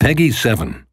Peggy 7.